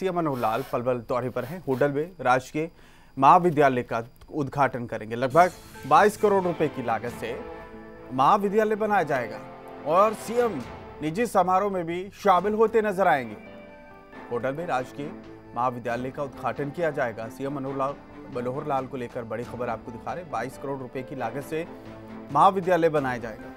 CM Manohar Lal Palwal दौरे पर हैं। होटल में राजकीय महाविद्यालय का उद्घाटन करेंगे। लगभग 22 करोड़ रुपए की लागत से महाविद्यालय बनाया जाएगा और सीएम निजी समारोह में भी शामिल होते नज़र आएँगे। होटल में राजकीय महाविद्यालय का उद्घाटन किया जाएगा। सीएम मनोहर लाल मनोहर लाल को लेकर बड़ी खबर आपको दिखा रहे बाईस करोड़ रुपए की लागत से महाविद्यालय बनाया जाएगा।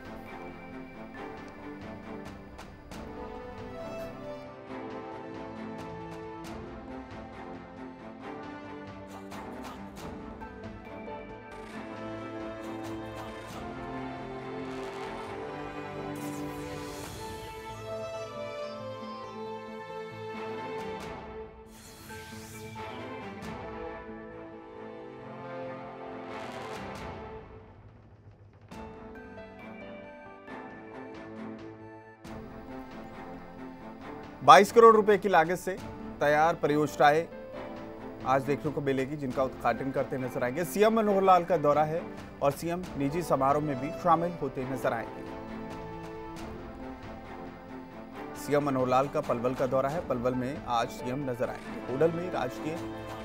बाईस करोड़ रुपए की लागत से तैयार परियोजनाएँ आज देखने को मिलेगी, जिनका उद्घाटन करते नज़र आएँगे। सीएम मनोहर लाल का दौरा है और सीएम निजी समारोह में भी शामिल होते नज़र आएँगे। सीएम मनोहर लाल का पलवल का दौरा है। पलवल में आज सीएम नज़र आएँगे। होडल में राजकीय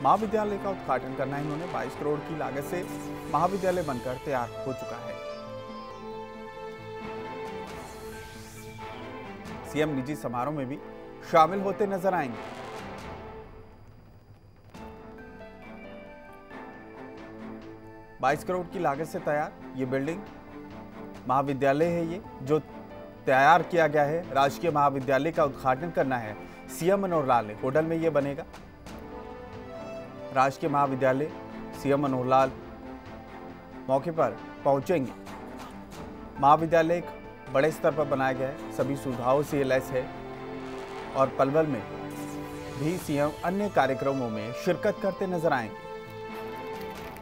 महाविद्यालय का उद्घाटन करना है इन्होंने। 22 करोड़ की लागत से महाविद्यालय बनकर तैयार हो चुका है। सीएम निजी समारोह में भी शामिल होते नज़र आएँगे। बाईस करोड़ की लागत से तैयार ये बिल्डिंग। महाविद्यालय है ये, जो तैयार किया गया है, राजकीय महाविद्यालय का उद्घाटन करना है। सीएम मनोहर लाल ने, होटल में ये बनेगा। राजकीय महाविद्यालय, सीएम मनोहर लाल मौके पर पहुँचेंगे। महाविद्यालय एक बड़े स्तर पर बनाया गया है, सभी सुविधाओं से लैस है। और पलवल में भी सीएम अन्य कार्यक्रमों में शिरकत करते नज़र आएँगे।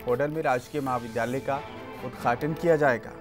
होटल में राजकीय महाविद्यालय का उद्घाटन किया जाएगा।